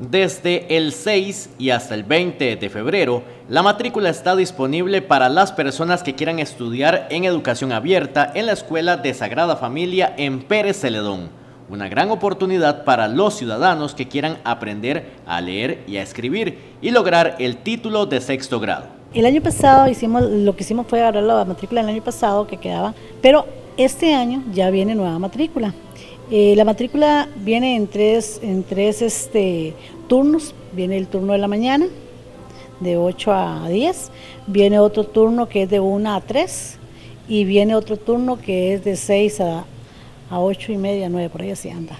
Desde el 6 y hasta el 20 de febrero, la matrícula está disponible para las personas que quieran estudiar en educación abierta en la Escuela de Sagrada Familia en Pérez Celedón. Una gran oportunidad para los ciudadanos que quieran aprender a leer y a escribir y lograr el título de sexto grado. El año pasado hicimos, lo que hicimos fue agarrar la matrícula del año pasado que quedaba, pero este año ya viene nueva matrícula. Eh, la matrícula viene en tres, en tres este, turnos. Viene el turno de la mañana, de 8 a 10. Viene otro turno que es de 1 a 3. Y viene otro turno que es de 6 a, a 8 y media, 9, por ahí así anda.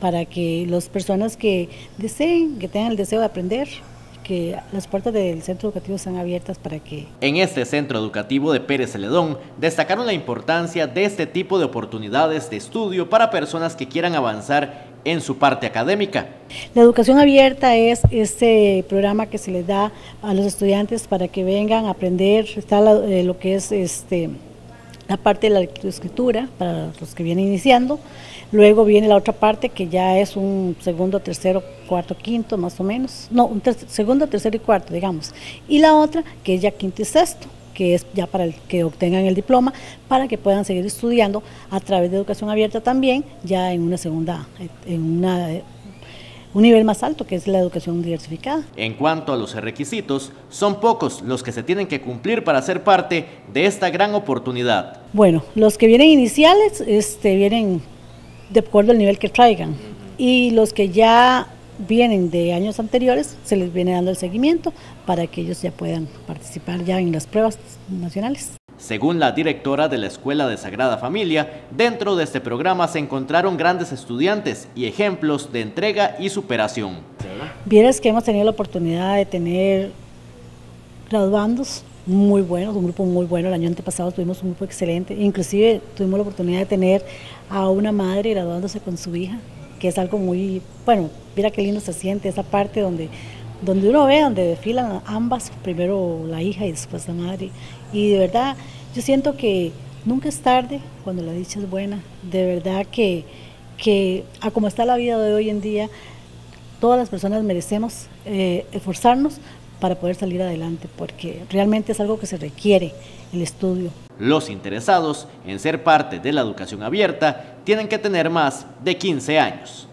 Para que las personas que deseen, que tengan el deseo de aprender, que las puertas del centro educativo están abiertas para que... En este centro educativo de Pérez Celedón destacaron la importancia de este tipo de oportunidades de estudio para personas que quieran avanzar en su parte académica. La educación abierta es este programa que se les da a los estudiantes para que vengan a aprender, está eh, lo que es este la parte de la escritura para los que vienen iniciando, luego viene la otra parte que ya es un segundo, tercero, cuarto, quinto más o menos, no, un segundo, tercero y cuarto, digamos, y la otra que es ya quinto y sexto que es ya para el que obtengan el diploma, para que puedan seguir estudiando a través de educación abierta también, ya en una segunda, en una un nivel más alto, que es la educación diversificada. En cuanto a los requisitos, son pocos los que se tienen que cumplir para ser parte de esta gran oportunidad. Bueno, los que vienen iniciales este, vienen de acuerdo al nivel que traigan y los que ya vienen de años anteriores, se les viene dando el seguimiento para que ellos ya puedan participar ya en las pruebas nacionales. Según la directora de la Escuela de Sagrada Familia, dentro de este programa se encontraron grandes estudiantes y ejemplos de entrega y superación. Vieras que hemos tenido la oportunidad de tener graduandos muy buenos, un grupo muy bueno. El año antepasado tuvimos un grupo excelente. Inclusive tuvimos la oportunidad de tener a una madre graduándose con su hija, que es algo muy, bueno, mira qué lindo se siente esa parte donde donde uno ve, donde desfilan ambas, primero la hija y después la madre. Y de verdad, yo siento que nunca es tarde cuando la dicha es buena. De verdad que, que a como está la vida de hoy en día, todas las personas merecemos eh, esforzarnos para poder salir adelante, porque realmente es algo que se requiere, el estudio. Los interesados en ser parte de la educación abierta tienen que tener más de 15 años.